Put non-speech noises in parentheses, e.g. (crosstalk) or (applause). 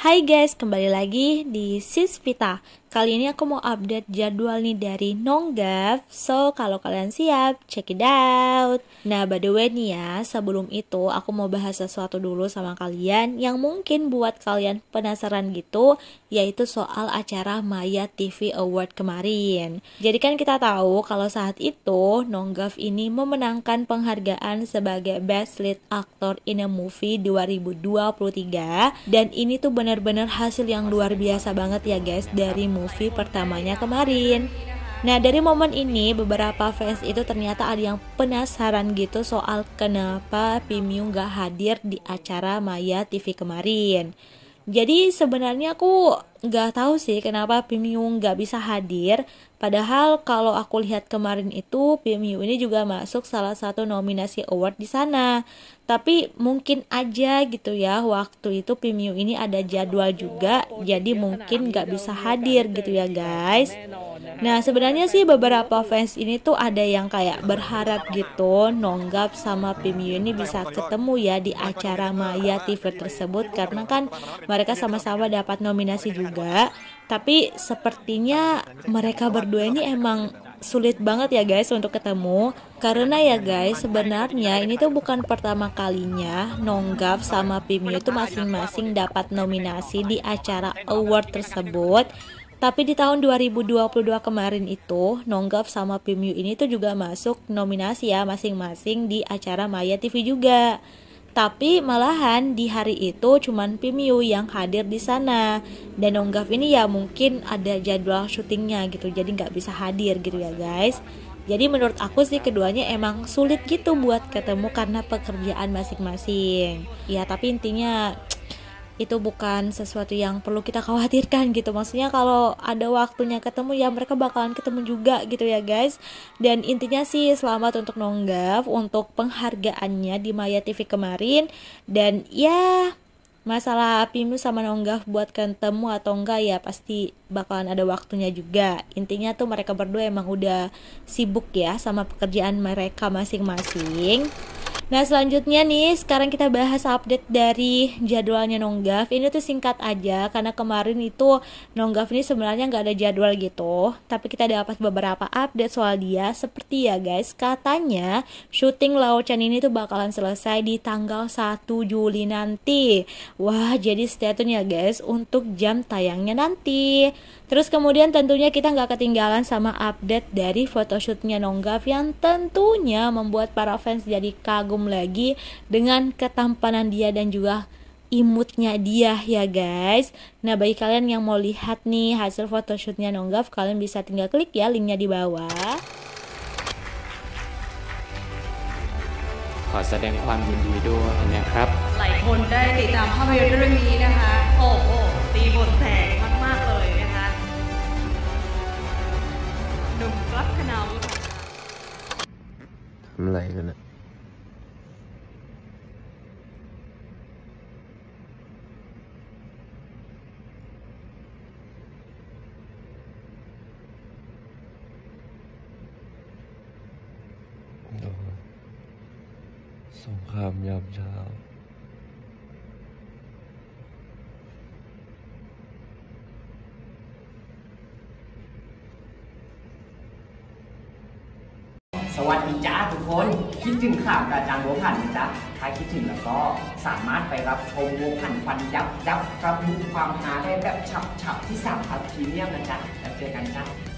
Hai guys, kembali lagi di Sispita. Kali ini aku mau update jadwal nih dari Nonggav. So, kalau kalian siap, check it out. Nah, by the way nih ya, sebelum itu aku mau bahas sesuatu dulu sama kalian yang mungkin buat kalian penasaran gitu, yaitu soal acara Maya TV Award kemarin. Jadi kan kita tahu kalau saat itu Nonggav ini memenangkan penghargaan sebagai Best Lead Actor in a Movie 2023 dan ini tuh benar-benar hasil yang luar biasa banget ya guys dari movie pertamanya kemarin. Nah dari momen ini beberapa fans itu ternyata ada yang penasaran gitu soal kenapa Pimiu gak hadir di acara Maya TV kemarin. Jadi sebenarnya aku nggak tahu sih kenapa Pimiu nggak bisa hadir. Padahal kalau aku lihat kemarin itu Pimiu ini juga masuk salah satu nominasi award di sana. Tapi mungkin aja gitu ya waktu itu Pimiu ini ada jadwal juga, jadi mungkin nggak bisa hadir gitu ya guys. Nah sebenarnya sih beberapa fans ini tuh ada yang kayak berharap gitu Nonggap sama Pimiu ini bisa ketemu ya di acara Maya TV tersebut karena kan mereka sama-sama dapat nominasi juga. Tapi sepertinya mereka berdua ini emang sulit banget ya guys untuk ketemu. Karena ya guys sebenarnya ini tuh bukan pertama kalinya Nonggap sama Pimio itu masing-masing dapat nominasi di acara award tersebut. Tapi di tahun 2022 kemarin itu Nonggap sama Pimio ini tuh juga masuk nominasi ya masing-masing di acara Maya TV juga tapi malahan di hari itu cuman Pimiu yang hadir di sana dan Nonggaf ini ya mungkin ada jadwal syutingnya gitu jadi nggak bisa hadir gitu ya guys. Jadi menurut aku sih keduanya emang sulit gitu buat ketemu karena pekerjaan masing-masing. Ya tapi intinya itu bukan sesuatu yang perlu kita khawatirkan (laughs) gitu. Maksudnya kalau ada waktunya ketemu ya mereka bakalan ketemu juga gitu ya guys. Dan intinya sih selamat untuk Nonggaf untuk penghargaannya di Maya TV kemarin. Dan ya masalah Pimu sama Nonggaf buat ketemu atau enggak ya pasti bakalan ada waktunya juga. Intinya tuh mereka berdua emang udah sibuk ya sama pekerjaan mereka masing-masing Nah selanjutnya nih sekarang kita bahas update dari jadwalnya Nonggaf. Ini tuh singkat aja karena kemarin itu Nonggaf ini sebenarnya nggak ada jadwal gitu. Tapi kita dapat beberapa update soal dia. Seperti ya guys katanya syuting Chan ini tuh bakalan selesai di tanggal 1 Juli nanti. Wah jadi stay tune ya guys untuk jam tayangnya nanti. Terus kemudian tentunya kita nggak ketinggalan sama update dari photoshootnya Nonggaf yang tentunya membuat para fans jadi kagum lagi dengan ketampanan dia dan juga imutnya dia ya guys Nah bagi kalian yang mau lihat nih hasil photoshootnya Nonggaf kalian bisa tinggal klik ya linknya di bawah ขอแสดงความยินดีด้วยนะครับ หลายคนได้ติดตามภาพยนตร์เรื่องนี้นะคะ โอ้โหตีบทแตกมาก ๆ เลยนะคะหนุ่มกลับขนาว ทำอะไรกันอะ สงครามยามเช้า สวัสดีจ้าทุกคน คิดถึงข่าวกระจางวัวผันไหมจ๊ะถ้าคิดถึงแล้วก็สามารถไปรับชมวัวผันฟันยับยับรับดูความฮาได้แบบฉับฉับที่สามพัทพรีเมียมนะจ๊ะแล้วเจอกันจ้า